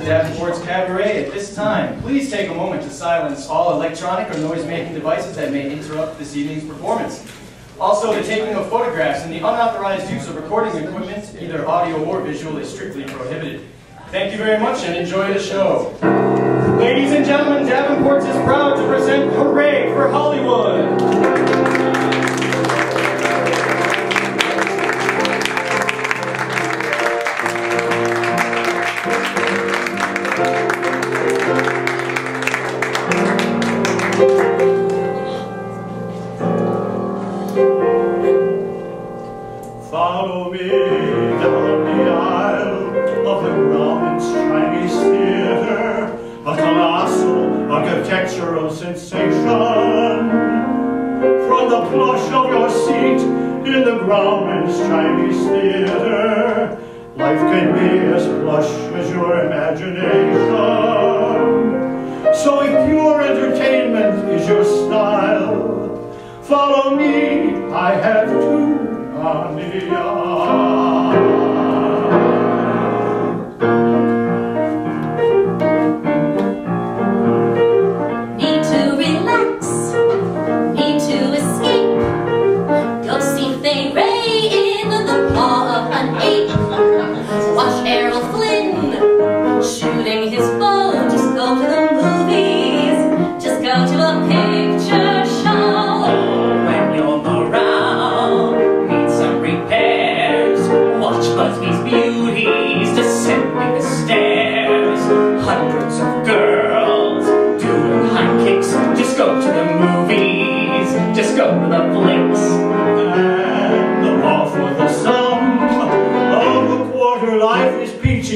Davenport's Cabaret at this time. Please take a moment to silence all electronic or noise-making devices that may interrupt this evening's performance. Also, the taking of photographs and the unauthorized use of recording equipment, either audio or visual, is strictly prohibited. Thank you very much and enjoy the show. Ladies and gentlemen, Davenport's is proud to present Hooray for Hollywood!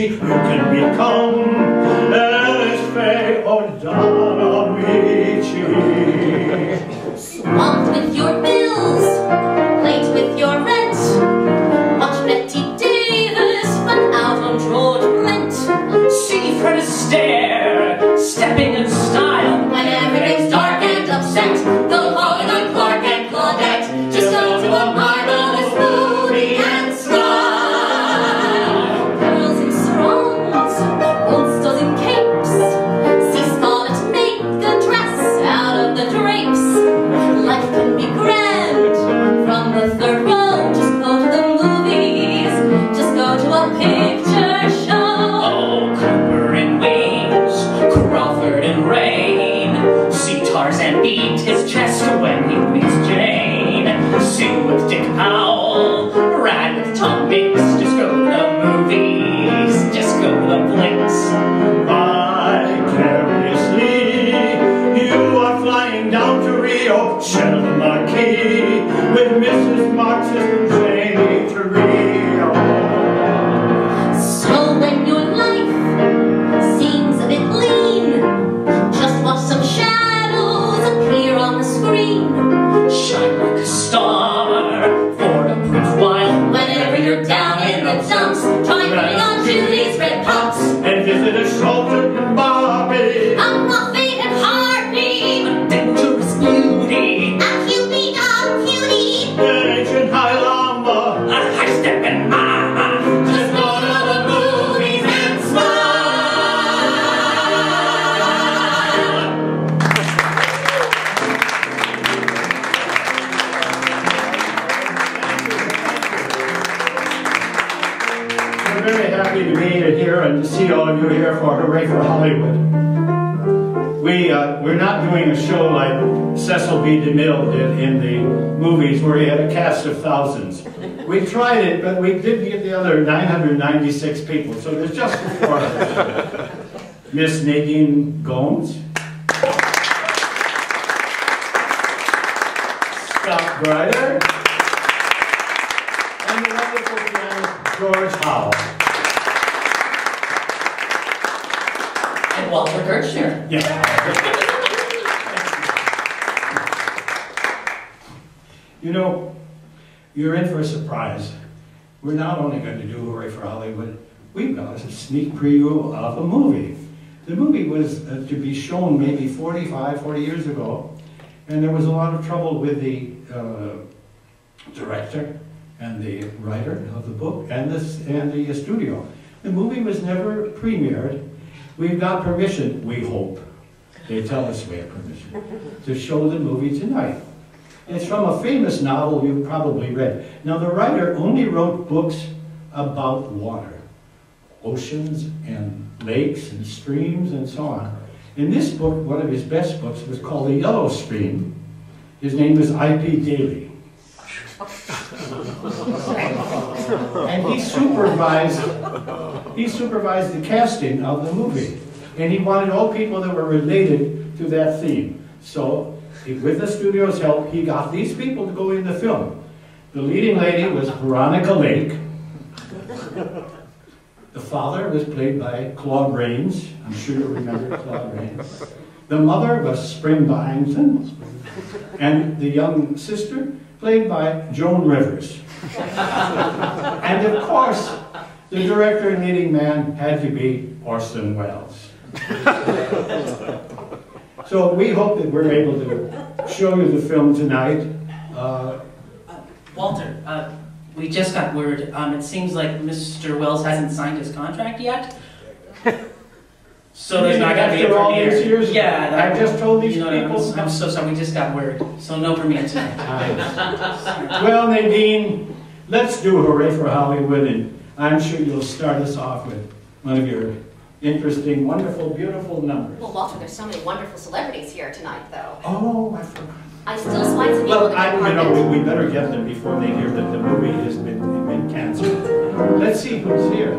You can become to see all of you here for Hooray for Hollywood. We, uh, we're not doing a show like Cecil B. DeMille did in the movies where he had a cast of thousands. We tried it, but we didn't get the other 996 people, so there's just four of us. Miss Nadine Gomes. Scott Gryder. And the wonderful pianist George Howell. And Walter Yeah. You know, you're in for a surprise. We're not only going to do Hooray for Hollywood, we've got a sneak preview of a movie. The movie was uh, to be shown maybe 45, 40 years ago, and there was a lot of trouble with the uh, director and the writer of the book and, this, and the studio. The movie was never premiered, we've got permission, we hope, they tell us we have permission, to show the movie tonight. It's from a famous novel you've probably read. Now, the writer only wrote books about water, oceans and lakes and streams and so on. In this book, one of his best books was called The Yellow Stream. His name was I.P. Daly. and he supervised he supervised the casting of the movie. And he wanted all people that were related to that theme. So, with the studio's help, he got these people to go in the film. The leading lady was Veronica Lake. The father was played by Claude Rains. I'm sure you remember Claude Rains. The mother was Spring Byington. And the young sister, played by Joan Rivers. and of course, the director and leading man had to be Orson Welles. so we hope that we're able to show you the film tonight. Uh, Walter, uh, we just got word. Um, it seems like Mr. Welles hasn't signed his contract yet. So there's not gonna be a premiere. these years, yeah, I just told these you know, what I mean? people- I'm, I'm so sorry. We just got word. So no premiere tonight. well, Nadine, let's do a Hooray for Hollywood, and I'm sure you'll start us off with one of your interesting, wonderful, beautiful numbers. Well, Walter, there's so many wonderful celebrities here tonight, though. Oh, I forgot. I still find some people Well, in the I, you know, we we better get them before they hear that the movie has been, been canceled. Let's see who's here.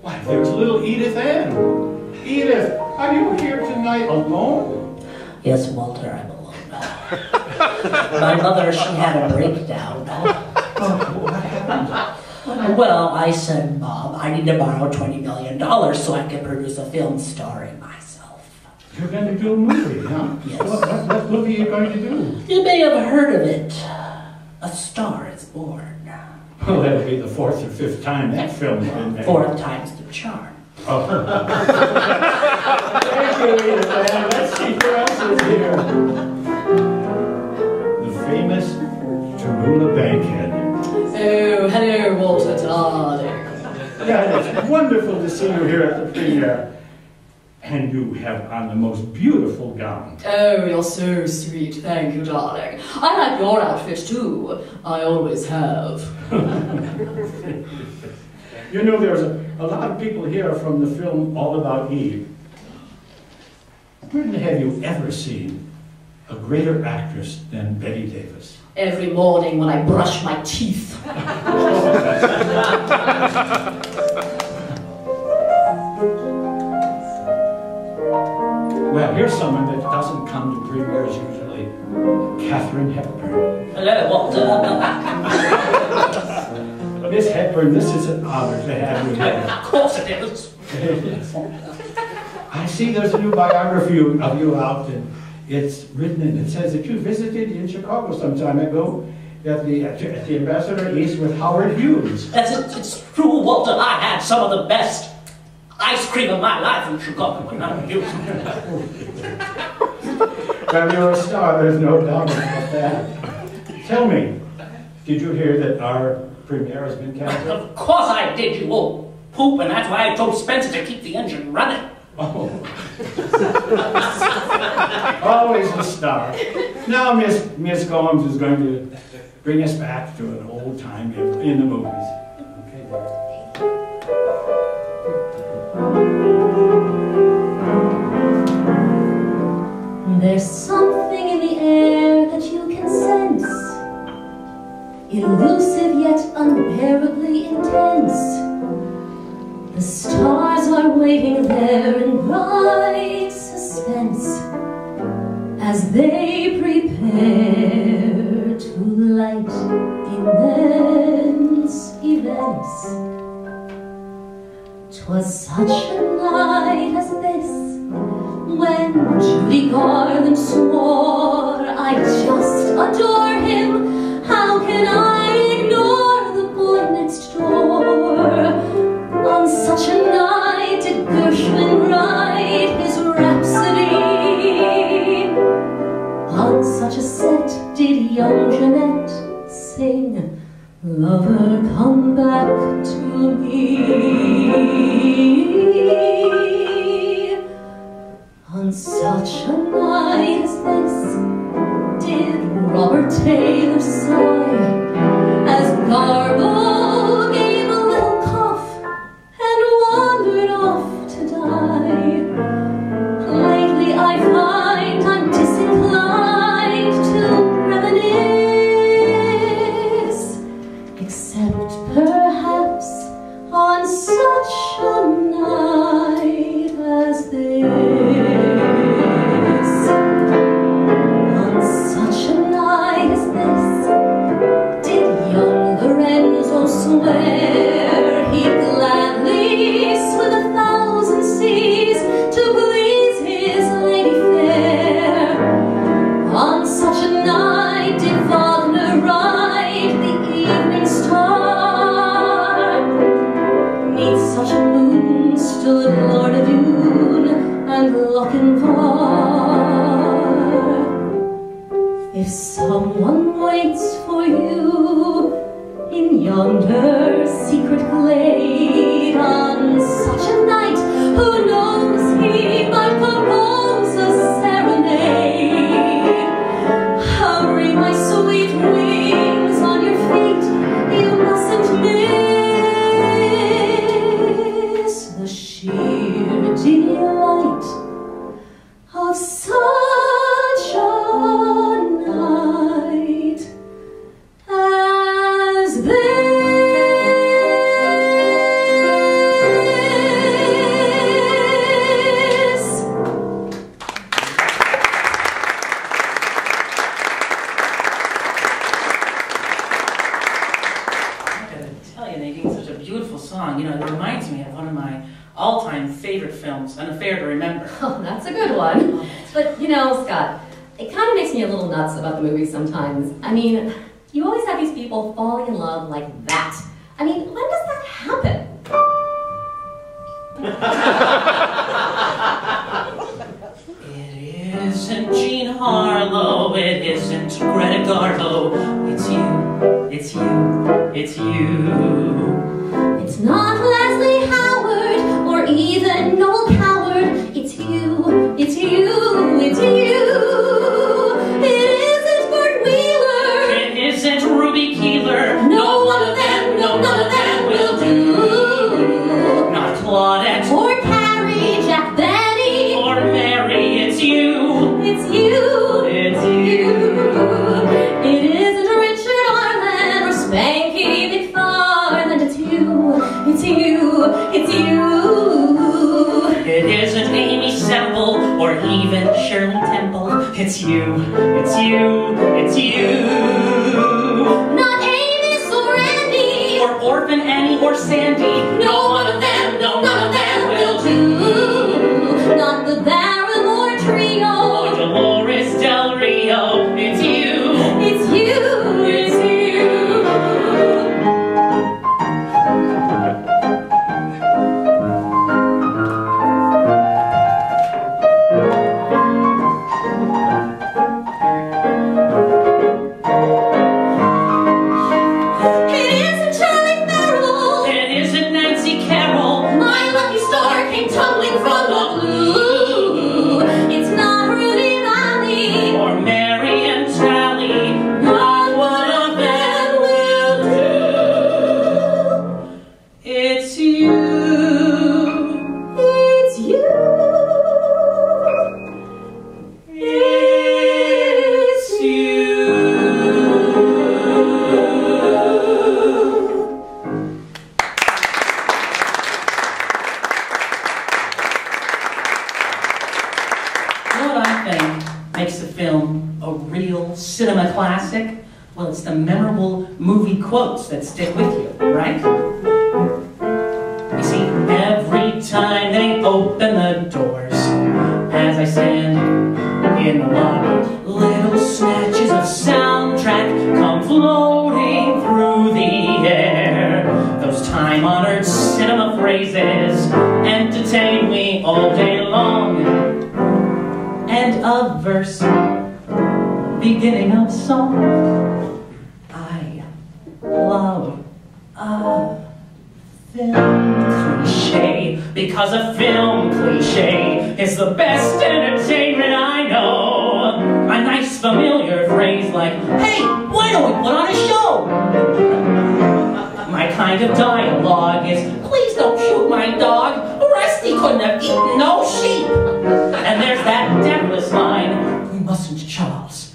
Why, there's little Edith Ann. Edith, are you here tonight alone? Yes, Walter, I'm alone. My mother, she had a breakdown. Oh, what happened? Well, I said, Bob, I need to borrow $20 million so I can produce a film starring myself. You're going to do a movie, huh? Yes. What, what, what movie are you going to do? You may have heard of it. A Star is Born. Well, that'll be the fourth or fifth time that film's been made. Fourth time's the charm. Oh. Thank you, Edith Ann. Let's see who else is here. The famous Tallulah Bankhead. Yeah, it's wonderful to see you here at the premiere. And you have on the most beautiful gown. Oh, you're so sweet. Thank you, darling. I like your outfit too. I always have. You know, there's a, a lot of people here from the film All About Eve. Where have you ever seen a greater actress than Bette Davis? Every morning when I brush my teeth. Here's someone that doesn't come to premieres usually. Katharine Hepburn. Hello, Walter. Miss Hepburn, this is an honor to have you here. of course it is. I see there's a new biography of you out, and it's written, and it says that you visited in Chicago some time ago at the, at the Ambassador East with Howard Hughes. That's it. It's true, Walter. I had some of the best ice cream of my life in Chicago when I was you. Well, you're a star, there's no doubt about that. Tell me, did you hear that our premiere has been canceled? Of course I did, you old poop, and that's why I told Spencer to keep the engine running. Oh. Always a star. Now Miss, Miss Gomes is going to bring us back to an old time in, in the movies. Okay. There's something in the air that you can sense, elusive yet unbearably intense. The stars are waiting there in bright suspense as they prepare to light immense events. Twas such a night as this when Judy Garland swore the sheer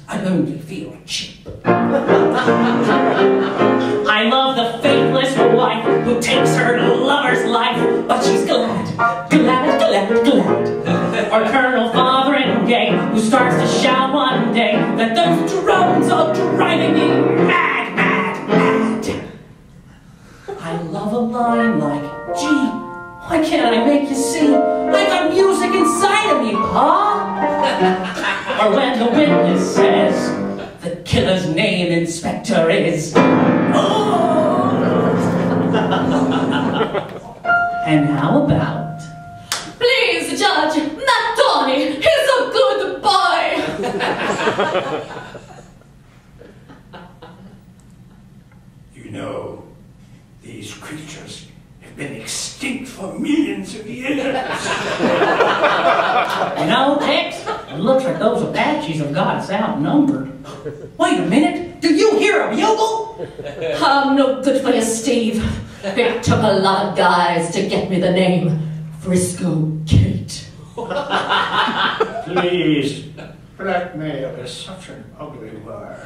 I only feel cheap. I love the faithless wife who takes her lover's life, but she's glad, glad, glad, glad. or Colonel Fotheringay who starts to shout one day that those drones are driving me or when the witness says the killer's name, Inspector, is. Oh! and how about Please, Judge, Matt Donny, he's a good boy. You know, these creatures have been extinct for millions of years. You know, Tex, it looks like those Apaches have got us outnumbered. Wait a minute, do you hear a bugle? I'm no good for you, Steve. It took a lot of guys to get me the name Frisco Kate. Please. Blackmail is such an ugly word.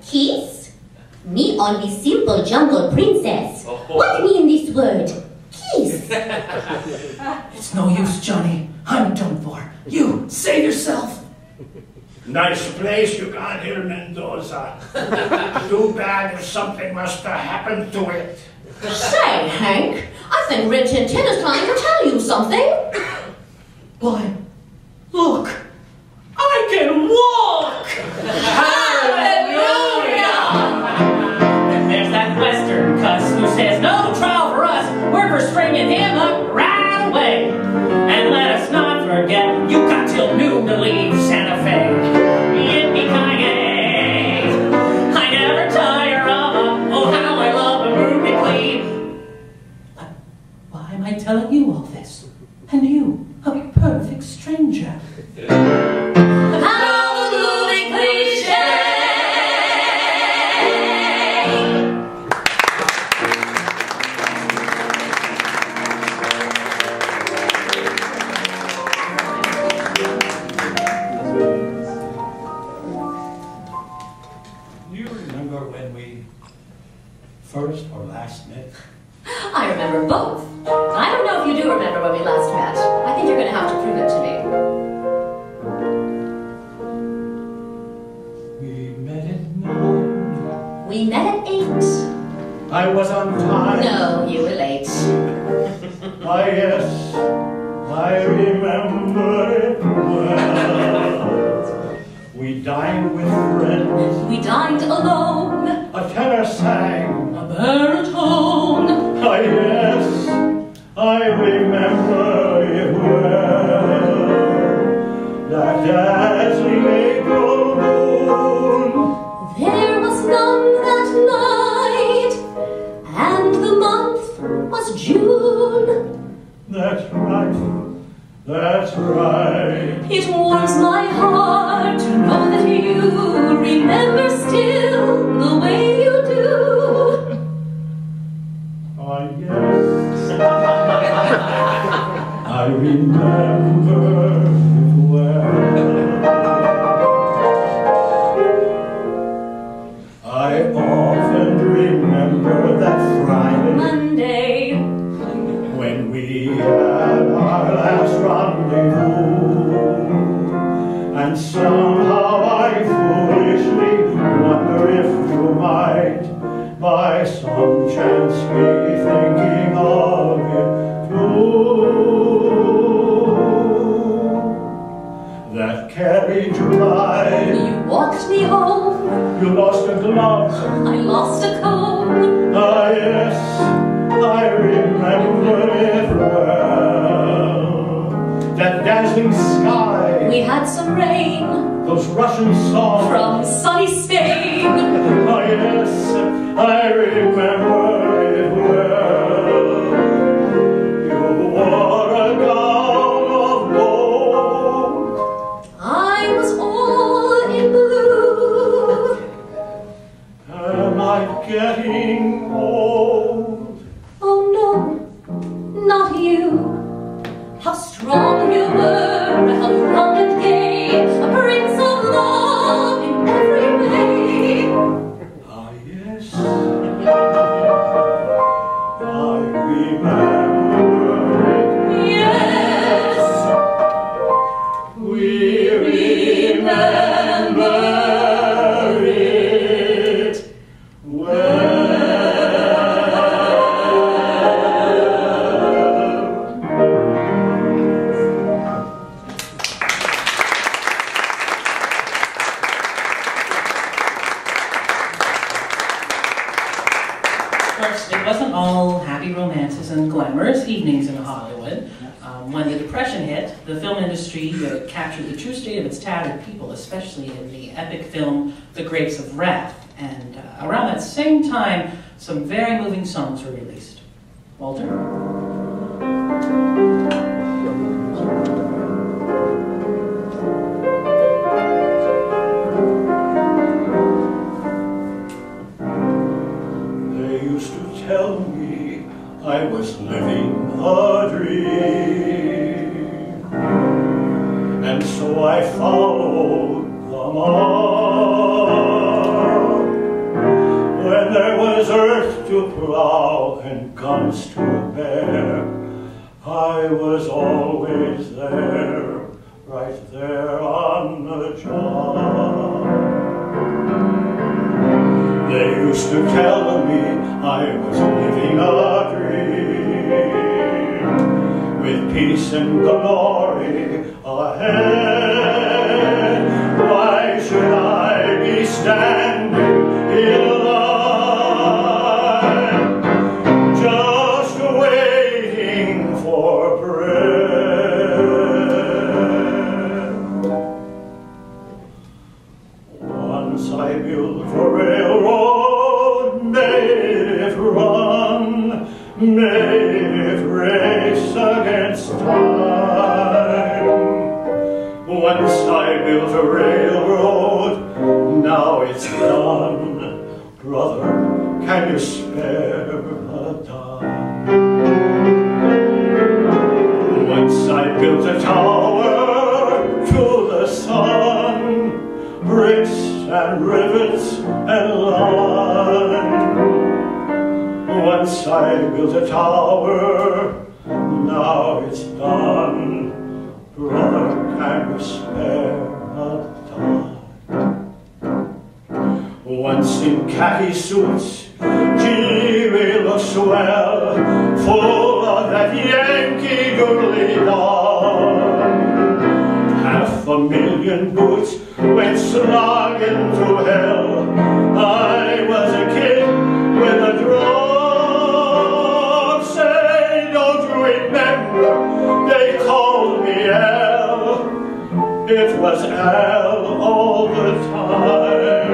Kiss? Me only simple jungle princess. What mean this word? Kiss. It's no use, Johnny. I'm done for. You, save yourself. nice place you got here, Mendoza. Too bad if something must have happened to it. Say, Hank, I think Rin Tin Tin is trying to tell you something. Why, look, I can walk! And last rendezvous. And somehow some rain those Russian songs. from sunny Spain. In the epic film The Grapes of Wrath. And uh, around that same time, some very moving songs were released. Walter? They used to tell me I was living a dream. And so I followed When there was earth to plow and guns to bear, I was always there, right there on the job. They used to tell me I was living a dream with peace and glory ahead. I built a tower, now it's done. Brother, can you spare a dime? Once in khaki suits, gee, we look swell, full of that Yankee doodly doll. Half a million boots went slogging through hell. I was It was Al all the time.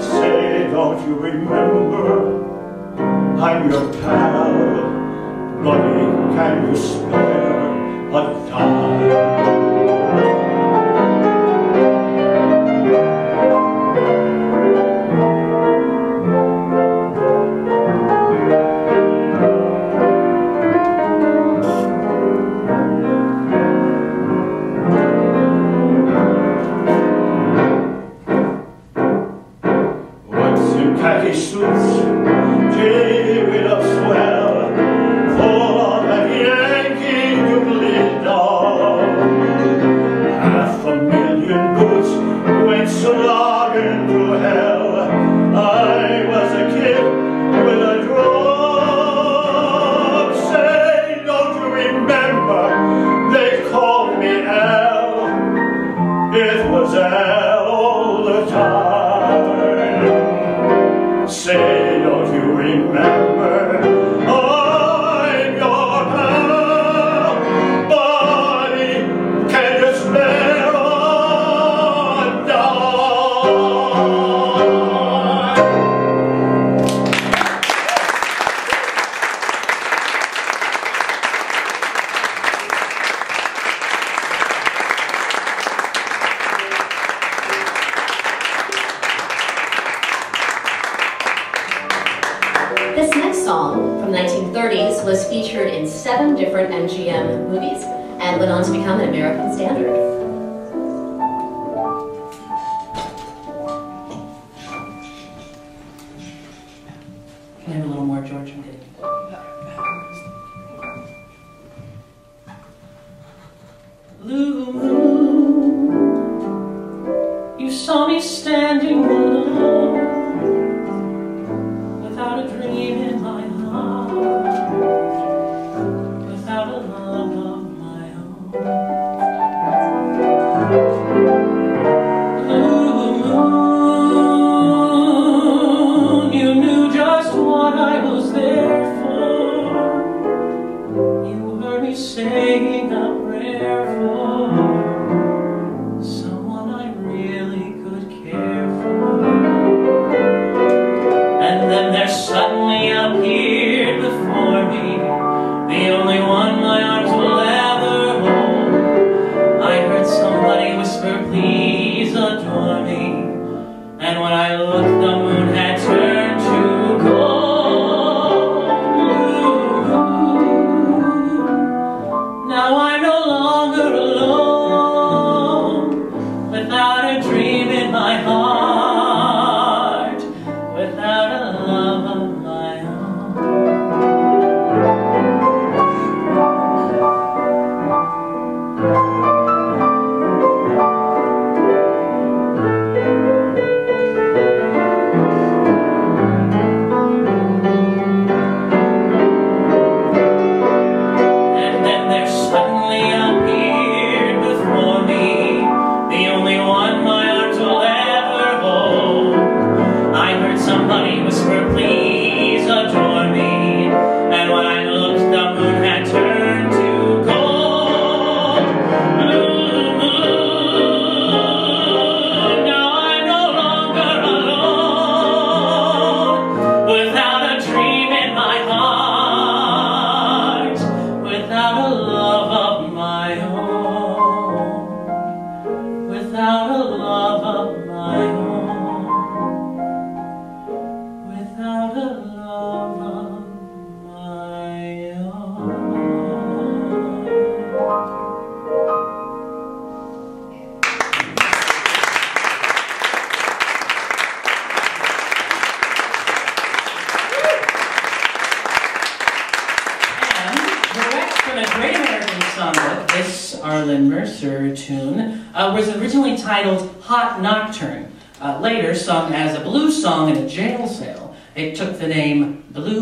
Say, don't you remember? I'm your pal. Buddy, can you spare become later sung as a blues song in a jail cell. It took the name Blue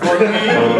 for me oh,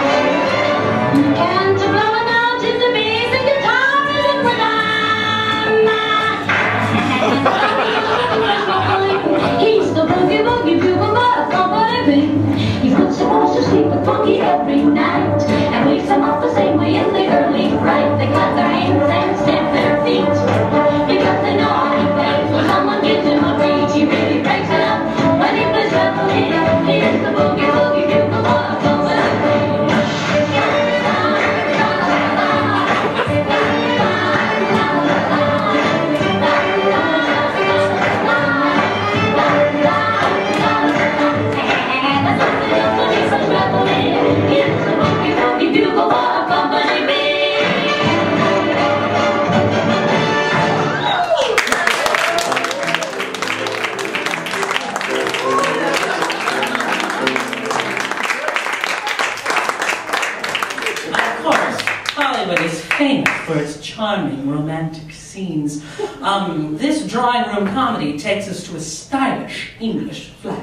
He's not supposed to sleep with Punky every night. And wakes him up the same way in the early bright. They clap their hands and stamp their feet. for its charming romantic scenes. Um, this drawing room comedy takes us to a stylish English flat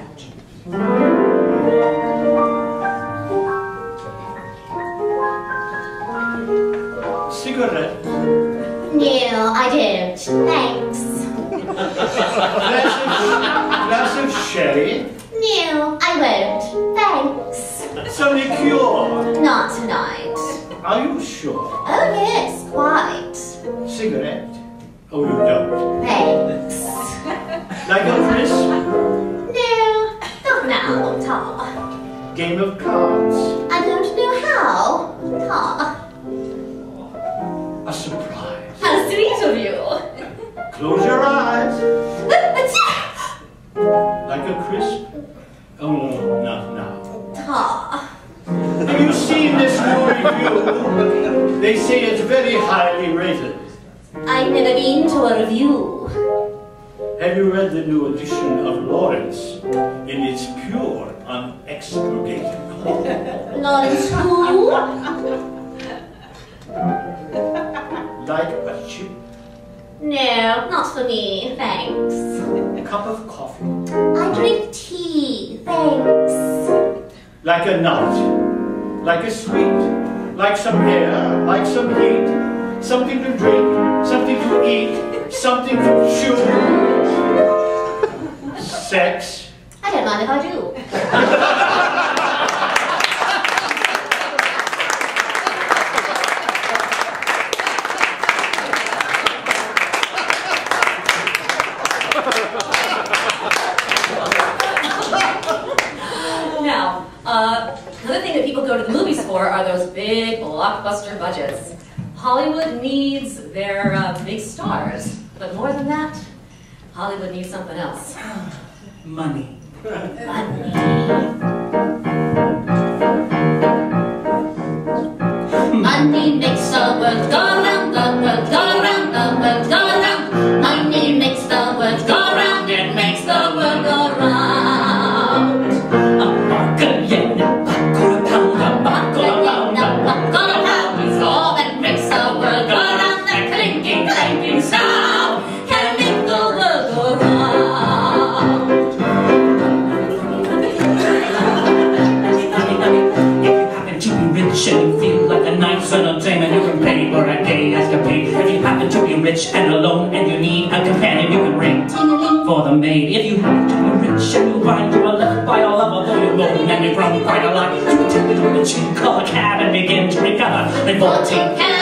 like some heat, something to drink, something to eat, something to people go to the movies for are those big blockbuster budgets. Hollywood needs their uh, big stars, but more than that, Hollywood needs something else. Money. Money. Money makes the world go rich and alone and you need a companion, you can ring for the maid. If you happen to be rich and you find you are left by a lover, though you loan and you grown quite a lot, you take it on the cheap, call a cab and begin to recover. before 14.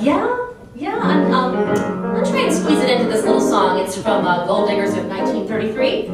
Yeah, yeah. Um, and, um, I'm trying to squeeze it into this little song. It's from uh, Gold Diggers of 1933.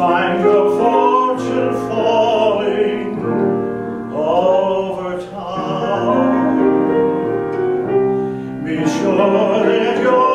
find your fortune falling over time. Be sure that your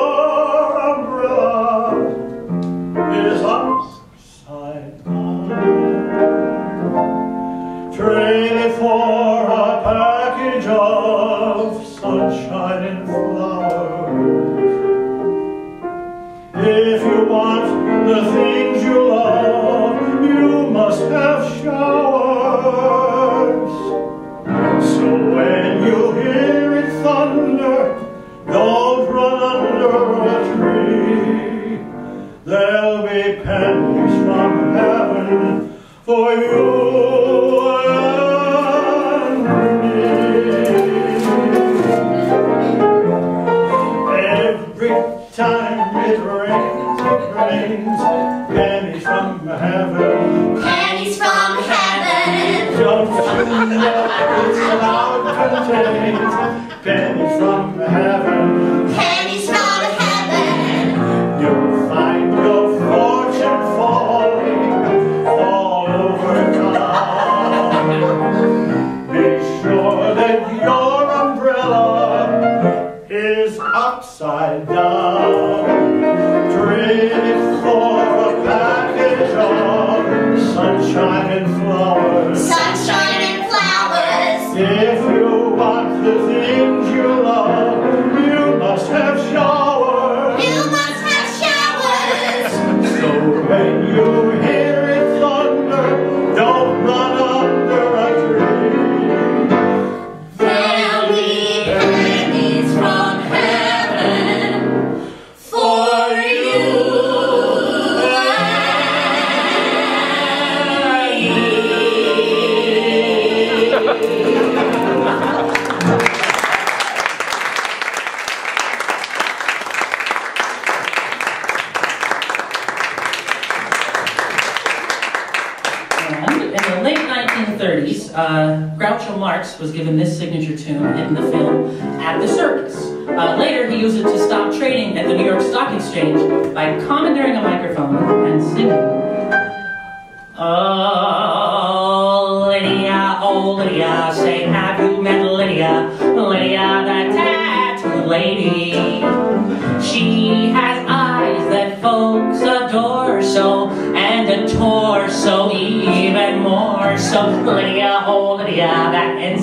Was given this signature tune in the film at the circus. Uh, later, he used it to stop trading at the New York Stock Exchange by commandeering a microphone and singing.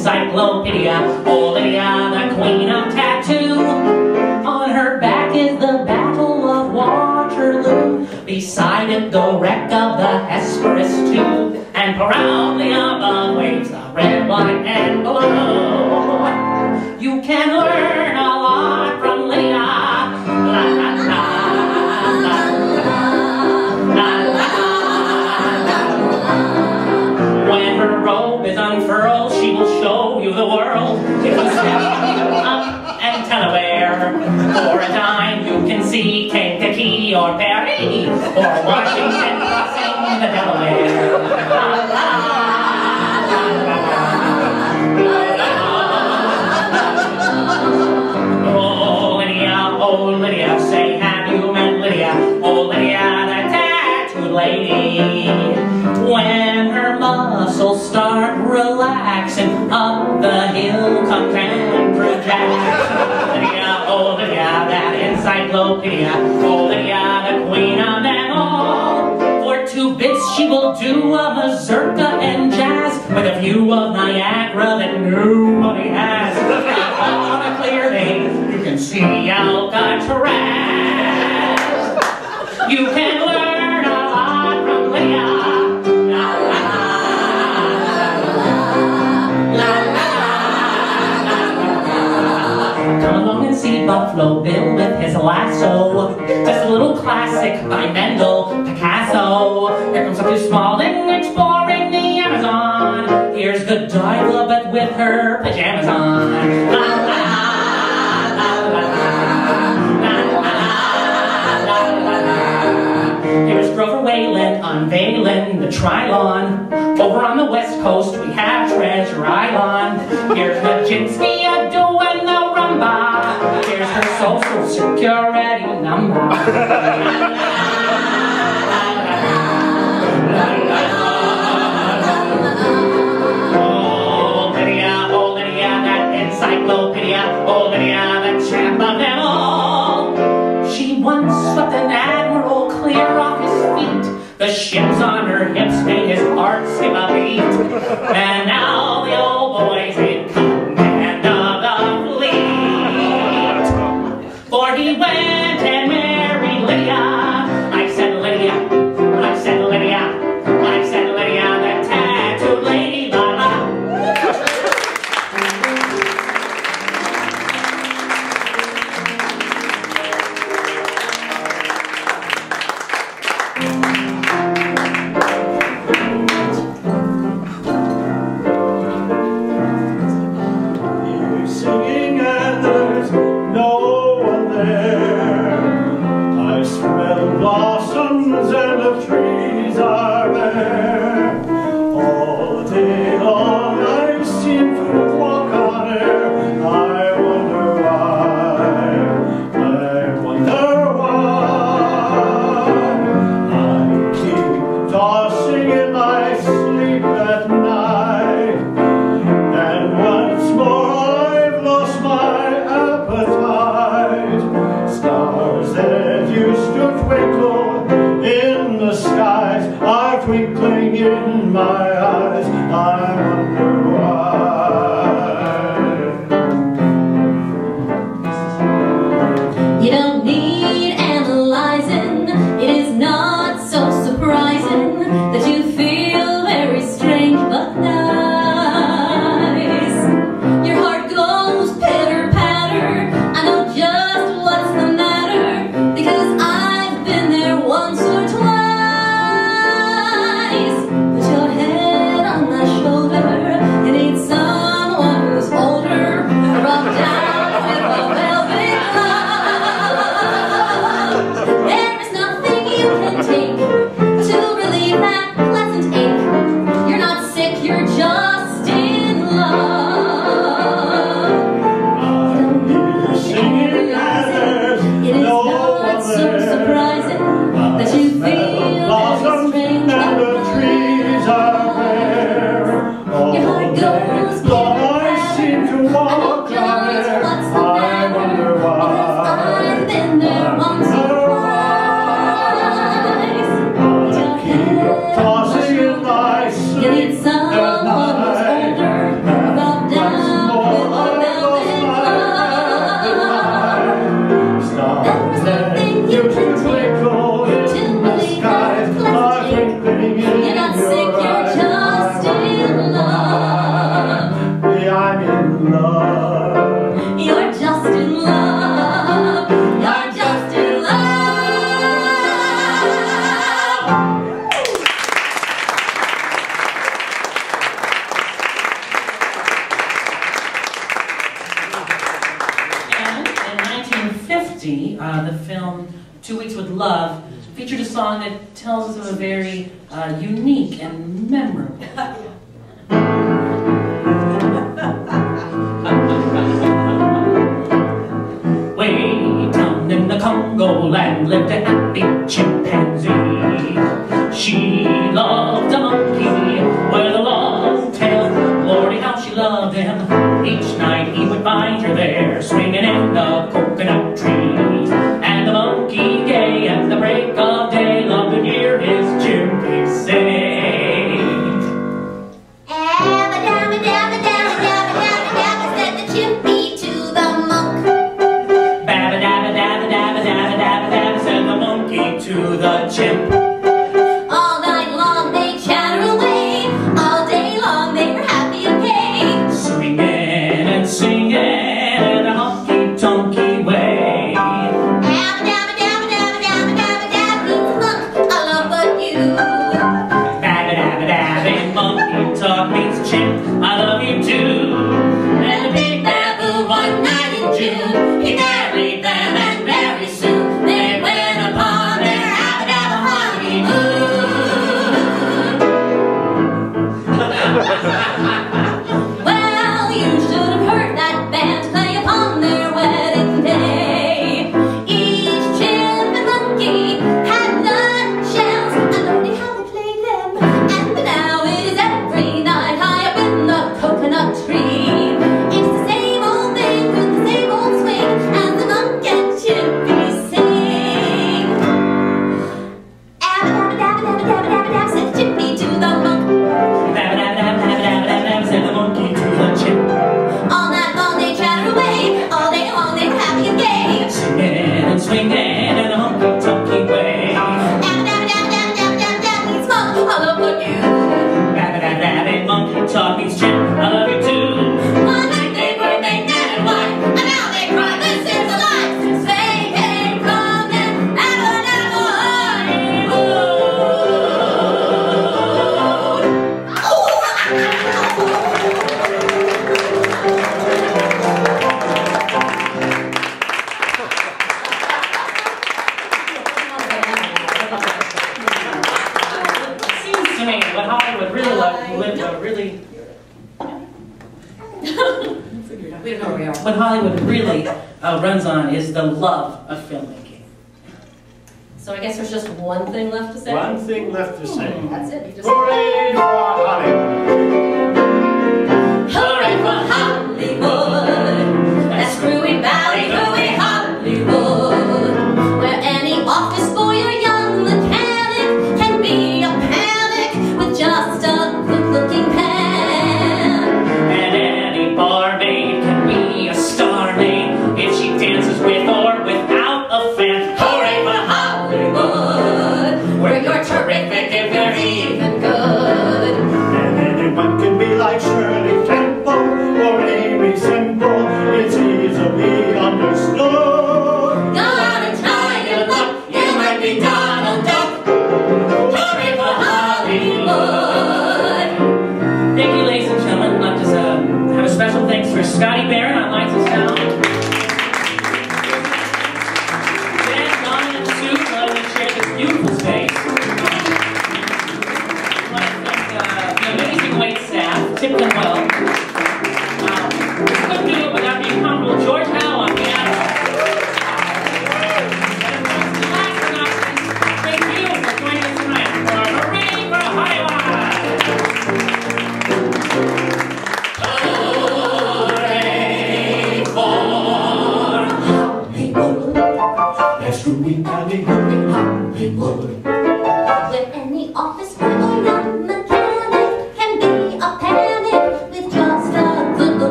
Encyclopedia. Oh, Lydia, the queen of tattoo. On her back is the Battle of Waterloo. Beside it, the wreck of the Hesperus too. And proudly above waves the red, white, and blue. Muscles start relaxing, up the hill come Andrew Jackson. Oh, Lydia, that encyclopedia. Oh, Lydia, the queen of them all. For two bits, she will do a mazurka and jazz with a view of Niagara that nobody has. On a clear day, you can see Alcatraz. You can see Buffalo Bill with his lasso. Just a little classic by Mendel, Picasso. Here comes up to Smalling exploring the Amazon. Here's Godiva, but with her pajamas on. La la la la la la la la la. Here's Grover Wayland unveiling the Trilon. Over on the west coast we have Treasure Island. Here's Nijinsky the. Her social security number. Oh, Lydia, oh, Lydia, that encyclopedia. Oh, Lydia, the champ of. She once swept an admiral clear off his feet. The ships on her hips made his heart skip a beat. And now the old boy's in